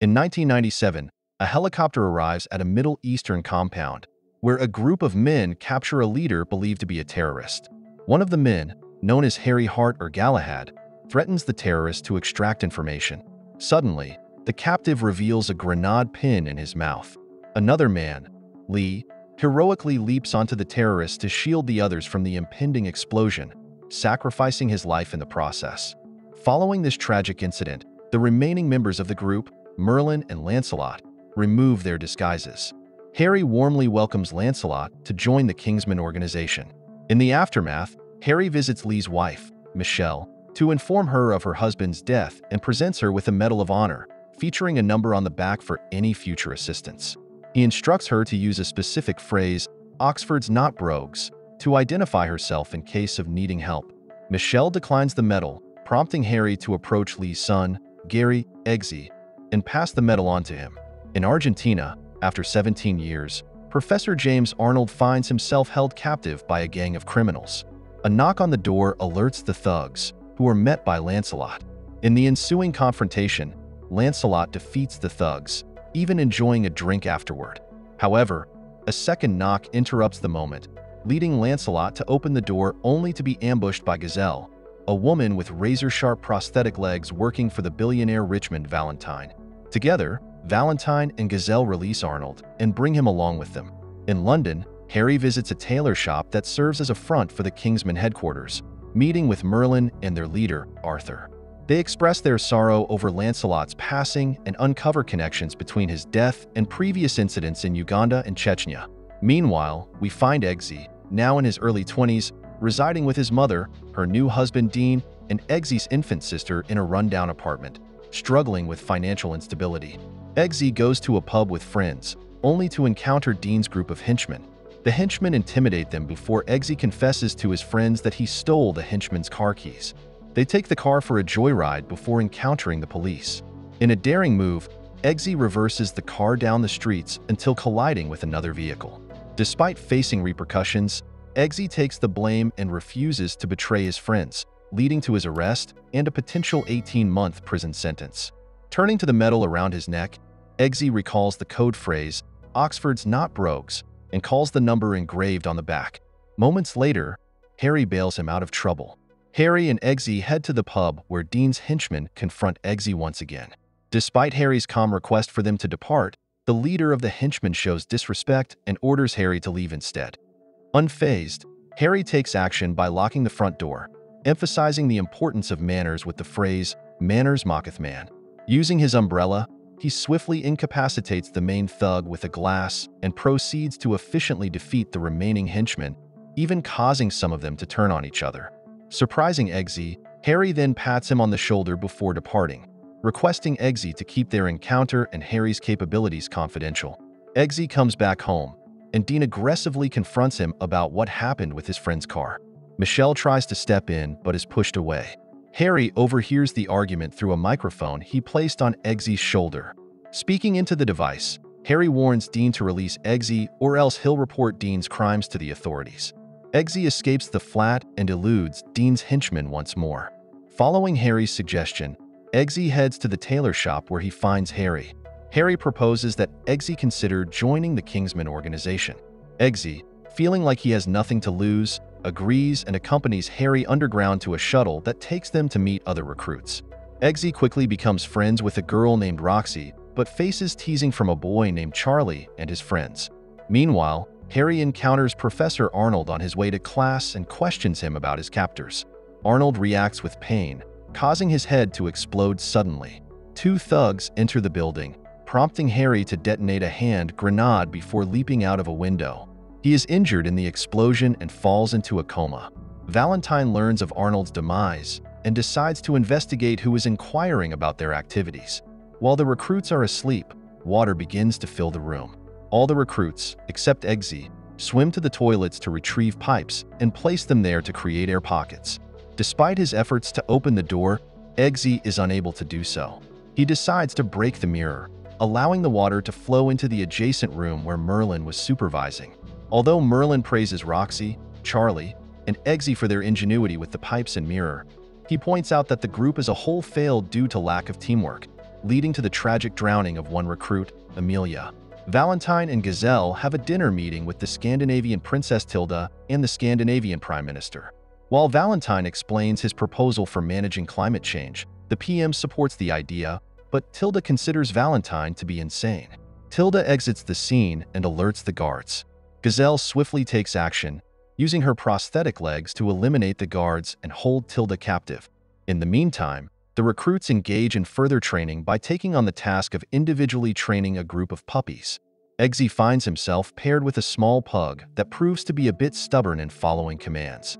In 1997, a helicopter arrives at a Middle Eastern compound where a group of men capture a leader believed to be a terrorist. One of the men, known as Harry Hart or Galahad, threatens the terrorist to extract information. Suddenly, the captive reveals a grenade pin in his mouth. Another man, Lee, heroically leaps onto the terrorist to shield the others from the impending explosion, sacrificing his life in the process. Following this tragic incident, the remaining members of the group, Merlin and Lancelot, remove their disguises. Harry warmly welcomes Lancelot to join the Kingsman organization. In the aftermath, Harry visits Lee's wife, Michelle, to inform her of her husband's death and presents her with a Medal of Honor, featuring a number on the back for any future assistance. He instructs her to use a specific phrase, Oxford's not brogues, to identify herself in case of needing help. Michelle declines the medal, prompting Harry to approach Lee's son, Gary Eggsy, and pass the medal on to him. In Argentina, after 17 years, Professor James Arnold finds himself held captive by a gang of criminals. A knock on the door alerts the thugs, who are met by Lancelot. In the ensuing confrontation, Lancelot defeats the thugs, even enjoying a drink afterward. However, a second knock interrupts the moment, leading Lancelot to open the door only to be ambushed by Gazelle, a woman with razor-sharp prosthetic legs working for the billionaire Richmond Valentine. Together, Valentine and Gazelle release Arnold and bring him along with them. In London, Harry visits a tailor shop that serves as a front for the Kingsman headquarters, meeting with Merlin and their leader, Arthur. They express their sorrow over Lancelot's passing and uncover connections between his death and previous incidents in Uganda and Chechnya. Meanwhile, we find Eggsy, now in his early 20s, residing with his mother, her new husband Dean, and Eggsy's infant sister in a rundown apartment, struggling with financial instability. Eggsy goes to a pub with friends, only to encounter Dean's group of henchmen. The henchmen intimidate them before Eggsy confesses to his friends that he stole the henchmen's car keys. They take the car for a joyride before encountering the police. In a daring move, Eggsy reverses the car down the streets until colliding with another vehicle. Despite facing repercussions, Eggsy takes the blame and refuses to betray his friends, leading to his arrest and a potential 18-month prison sentence. Turning to the medal around his neck, Eggsy recalls the code phrase, Oxford's not brogues, and calls the number engraved on the back. Moments later, Harry bails him out of trouble. Harry and Eggsy head to the pub where Dean's henchmen confront Eggsy once again. Despite Harry's calm request for them to depart, the leader of the henchmen shows disrespect and orders Harry to leave instead. Unfazed, Harry takes action by locking the front door, emphasizing the importance of manners with the phrase, manners maketh man. Using his umbrella, he swiftly incapacitates the main thug with a glass and proceeds to efficiently defeat the remaining henchmen, even causing some of them to turn on each other. Surprising Eggsy, Harry then pats him on the shoulder before departing requesting Eggsy to keep their encounter and Harry's capabilities confidential. Eggsy comes back home, and Dean aggressively confronts him about what happened with his friend's car. Michelle tries to step in but is pushed away. Harry overhears the argument through a microphone he placed on Eggsy's shoulder. Speaking into the device, Harry warns Dean to release Eggsy or else he'll report Dean's crimes to the authorities. Eggsy escapes the flat and eludes Dean's henchmen once more. Following Harry's suggestion, Eggsy heads to the tailor shop where he finds Harry. Harry proposes that Eggsy consider joining the Kingsman organization. Eggsy, feeling like he has nothing to lose, agrees and accompanies Harry underground to a shuttle that takes them to meet other recruits. Eggsy quickly becomes friends with a girl named Roxy, but faces teasing from a boy named Charlie and his friends. Meanwhile, Harry encounters Professor Arnold on his way to class and questions him about his captors. Arnold reacts with pain, causing his head to explode suddenly. Two thugs enter the building, prompting Harry to detonate a hand grenade before leaping out of a window. He is injured in the explosion and falls into a coma. Valentine learns of Arnold's demise and decides to investigate who is inquiring about their activities. While the recruits are asleep, water begins to fill the room. All the recruits, except Eggsy, swim to the toilets to retrieve pipes and place them there to create air pockets. Despite his efforts to open the door, Eggsy is unable to do so. He decides to break the mirror, allowing the water to flow into the adjacent room where Merlin was supervising. Although Merlin praises Roxy, Charlie, and Eggsy for their ingenuity with the pipes and mirror, he points out that the group as a whole failed due to lack of teamwork. leading to the tragic drowning of one recruit, Amelia. Valentine and Gazelle have a dinner meeting with the Scandinavian Princess Tilda and the Scandinavian Prime Minister. While Valentine explains his proposal for managing climate change, the PM supports the idea, but Tilda considers Valentine to be insane. Tilda exits the scene and alerts the guards. Gazelle swiftly takes action, using her prosthetic legs to eliminate the guards and hold Tilda captive. In the meantime, the recruits engage in further training by taking on the task of individually training a group of puppies. Eggsy finds himself paired with a small pug that proves to be a bit stubborn in following commands.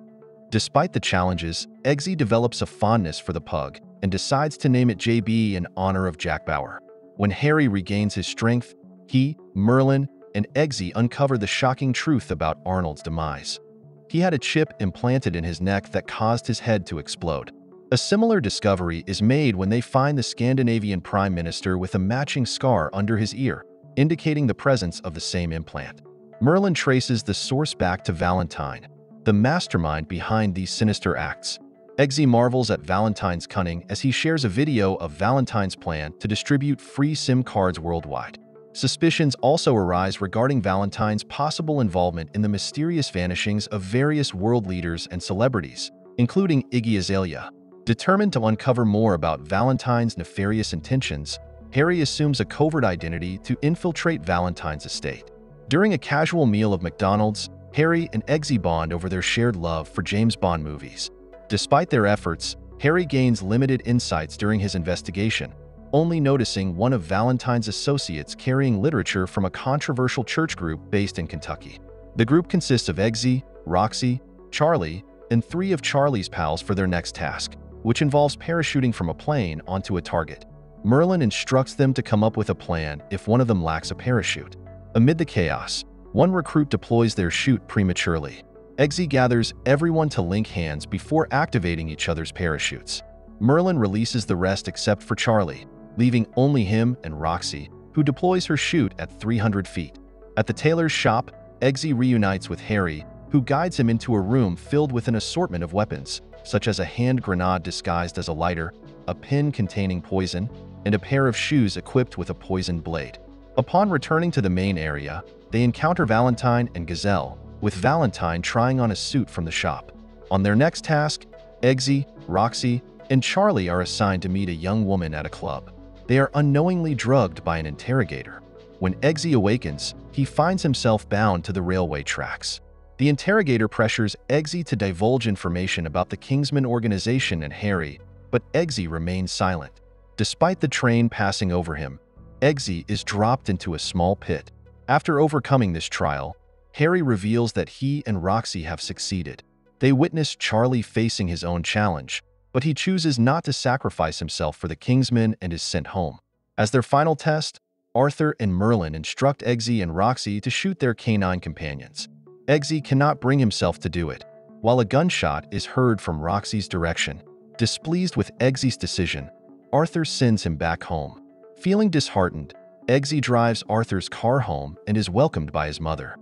Despite the challenges, Eggsy develops a fondness for the pug and decides to name it JB in honor of Jack Bauer. When Harry regains his strength, he, Merlin, and Eggsy uncover the shocking truth about Arnold's demise. He had a chip implanted in his neck that caused his head to explode. A similar discovery is made when they find the Scandinavian Prime Minister with a matching scar under his ear, indicating the presence of the same implant. Merlin traces the source back to Valentine, the mastermind behind these sinister acts. Eggsy marvels at Valentine's cunning as he shares a video of Valentine's plan to distribute free SIM cards worldwide. Suspicions also arise regarding Valentine's possible involvement in the mysterious vanishings of various world leaders and celebrities, including Iggy Azalea. Determined to uncover more about Valentine's nefarious intentions, Harry assumes a covert identity to infiltrate Valentine's estate. During a casual meal of McDonald's, Harry and Eggsy bond over their shared love for James Bond movies. Despite their efforts, Harry gains limited insights during his investigation, only noticing one of Valentine's associates carrying literature from a controversial church group based in Kentucky. The group consists of Eggsy, Roxy, Charlie, and three of Charlie's pals for their next task, which involves parachuting from a plane onto a target. Merlin instructs them to come up with a plan if one of them lacks a parachute. Amid the chaos, one recruit deploys their chute prematurely. Eggsy gathers everyone to link hands before activating each other's parachutes. Merlin releases the rest except for Charlie, leaving only him and Roxy, who deploys her chute at 300 feet. At the tailor's shop, Eggsy reunites with Harry, who guides him into a room filled with an assortment of weapons, such as a hand grenade disguised as a lighter, a pin containing poison, and a pair of shoes equipped with a poisoned blade. Upon returning to the main area, they encounter Valentine and Gazelle, with Valentine trying on a suit from the shop. On their next task, Eggsy, Roxy, and Charlie are assigned to meet a young woman at a club. They are unknowingly drugged by an interrogator. When Eggsy awakens, he finds himself bound to the railway tracks. The interrogator pressures Eggsy to divulge information about the Kingsman organization and Harry, but Eggsy remains silent. Despite the train passing over him, Eggsy is dropped into a small pit. After overcoming this trial, Harry reveals that he and Roxy have succeeded. They witness Charlie facing his own challenge, but he chooses not to sacrifice himself for the Kingsmen and is sent home. As their final test, Arthur and Merlin instruct Eggsy and Roxy to shoot their canine companions. Eggsy cannot bring himself to do it, while a gunshot is heard from Roxy's direction. Displeased with Eggsy's decision, Arthur sends him back home. Feeling disheartened, Eggsy drives Arthur's car home and is welcomed by his mother.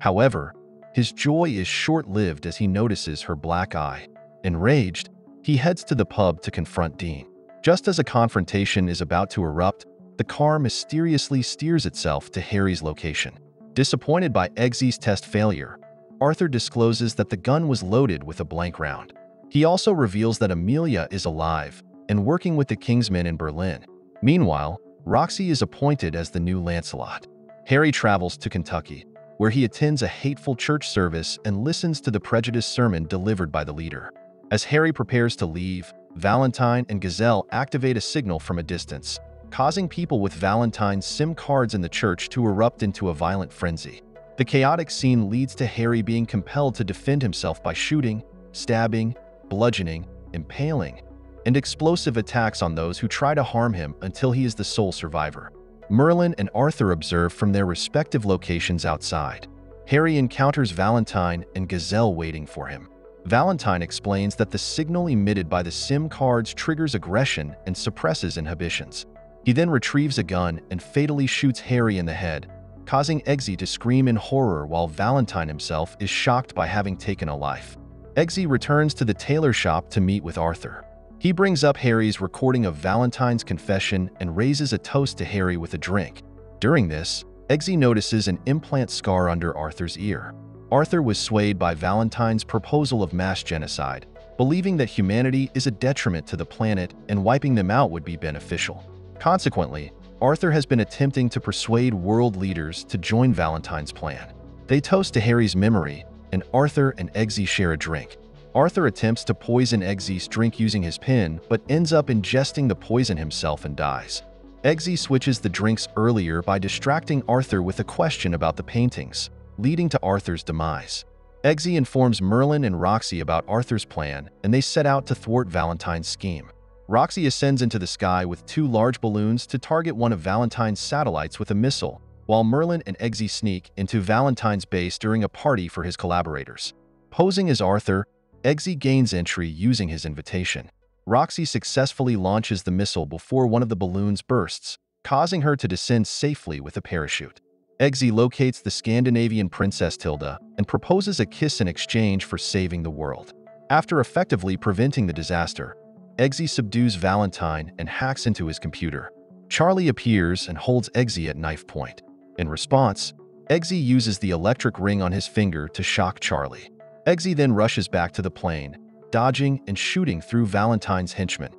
However, his joy is short-lived as he notices her black eye. Enraged, he heads to the pub to confront Dean. Just as a confrontation is about to erupt, the car mysteriously steers itself to Harry's location. Disappointed by Eggsy's test failure, Arthur discloses that the gun was loaded with a blank round. He also reveals that Amelia is alive and working with the Kingsmen in Berlin. Meanwhile, Roxy is appointed as the new Lancelot. Harry travels to Kentucky, where he attends a hateful church service and listens to the prejudiced sermon delivered by the leader. As Harry prepares to leave, Valentine and Gazelle activate a signal from a distance, causing people with Valentine's SIM cards in the church to erupt into a violent frenzy. The chaotic scene leads to Harry being compelled to defend himself by shooting, stabbing, bludgeoning, impaling, and explosive attacks on those who try to harm him until he is the sole survivor. Merlin and Arthur observe from their respective locations outside. Harry encounters Valentine and Gazelle waiting for him. Valentine explains that the signal emitted by the SIM cards triggers aggression and suppresses inhibitions. He then retrieves a gun and fatally shoots Harry in the head, causing Eggsy to scream in horror while Valentine himself is shocked by having taken a life. Eggsy returns to the tailor shop to meet with Arthur. He brings up Harry's recording of Valentine's confession and raises a toast to Harry with a drink. During this, Eggsy notices an implant scar under Arthur's ear. Arthur was swayed by Valentine's proposal of mass genocide, believing that humanity is a detriment to the planet and wiping them out would be beneficial. Consequently, Arthur has been attempting to persuade world leaders to join Valentine's plan. They toast to Harry's memory, and Arthur and Eggsy share a drink. Arthur attempts to poison Eggsy's drink using his pen, but ends up ingesting the poison himself and dies. Eggsy switches the drinks earlier by distracting Arthur with a question about the paintings, leading to Arthur's demise. Eggsy informs Merlin and Roxy about Arthur's plan, and they set out to thwart Valentine's scheme. Roxy ascends into the sky with two large balloons to target one of Valentine's satellites with a missile, while Merlin and Eggsy sneak into Valentine's base during a party for his collaborators. Posing as Arthur, Eggsy gains entry using his invitation. Roxy successfully launches the missile before one of the balloons bursts, causing her to descend safely with a parachute. Eggsy locates the Scandinavian princess Tilda and proposes a kiss in exchange for saving the world. After effectively preventing the disaster, Eggsy subdues Valentine and hacks into his computer. Charlie appears and holds Eggsy at knife point. In response, Eggsy uses the electric ring on his finger to shock Charlie. Eggsy then rushes back to the plane, dodging and shooting through Valentine's henchmen.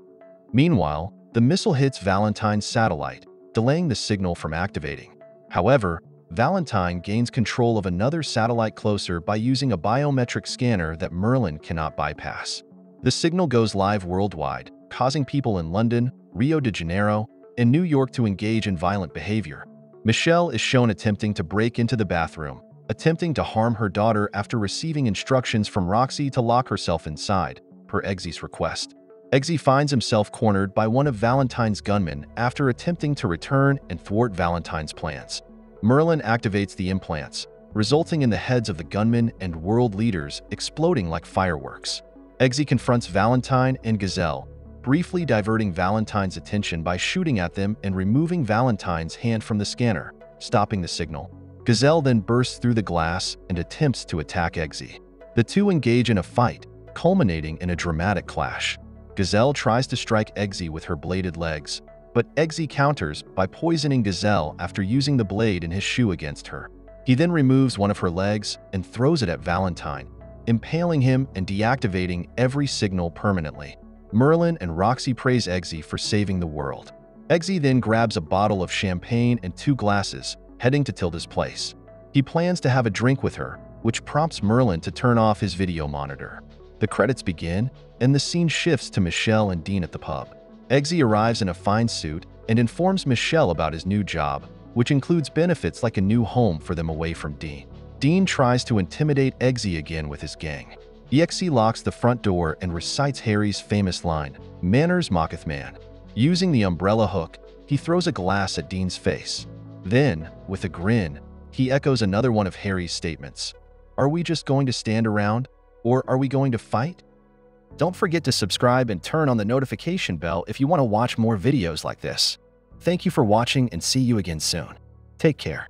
Meanwhile, the missile hits Valentine's satellite, delaying the signal from activating. However, Valentine gains control of another satellite closer by using a biometric scanner that Merlin cannot bypass. The signal goes live worldwide, causing people in London, Rio de Janeiro, and New York to engage in violent behavior. Michelle is shown attempting to break into the bathroom, attempting to harm her daughter after receiving instructions from Roxy to lock herself inside, per Eggsy's request. Eggsy finds himself cornered by one of Valentine's gunmen after attempting to return and thwart Valentine's plans. Merlin activates the implants, resulting in the heads of the gunmen and world leaders exploding like fireworks. Eggsy confronts Valentine and Gazelle, briefly diverting Valentine's attention by shooting at them and removing Valentine's hand from the scanner, stopping the signal. Gazelle then bursts through the glass and attempts to attack Eggsy. The two engage in a fight, culminating in a dramatic clash. Gazelle tries to strike Eggsy with her bladed legs, but Eggsy counters by poisoning Gazelle after using the blade in his shoe against her. He then removes one of her legs and throws it at Valentine, impaling him and deactivating every signal permanently. Merlin and Roxy praise Eggsy for saving the world. Eggsy then grabs a bottle of champagne and two glasses, heading to Tilda's place. He plans to have a drink with her, which prompts Merlin to turn off his video monitor. The credits begin, and the scene shifts to Michelle and Dean at the pub. Eggsy arrives in a fine suit and informs Michelle about his new job, which includes benefits like a new home for them away from Dean. Dean tries to intimidate Eggsy again with his gang. Eggsy locks the front door and recites Harry's famous line, Manners maketh man. Using the umbrella hook, he throws a glass at Dean's face. Then, with a grin, he echoes another one of Harry's statements. Are we just going to stand around? Or are we going to fight? Don't forget to subscribe and turn on the notification bell if you want to watch more videos like this. Thank you for watching and see you again soon. Take care.